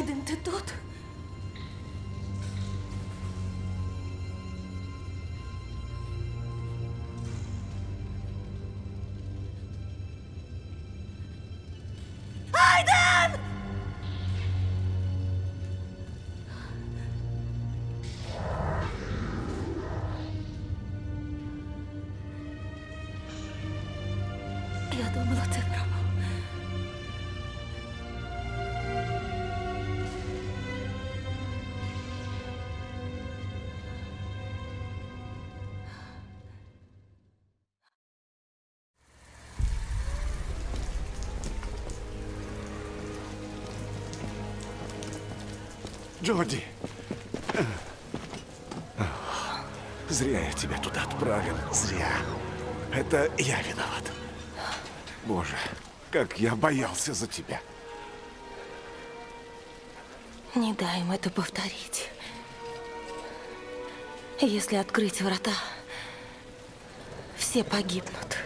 Айден, ты тут? Айден! Я думала, ты пропал. Джоди! Зря я тебя туда отправил. Зря. Это я виноват. Боже, как я боялся за тебя. Не дай им это повторить. Если открыть врата, все погибнут.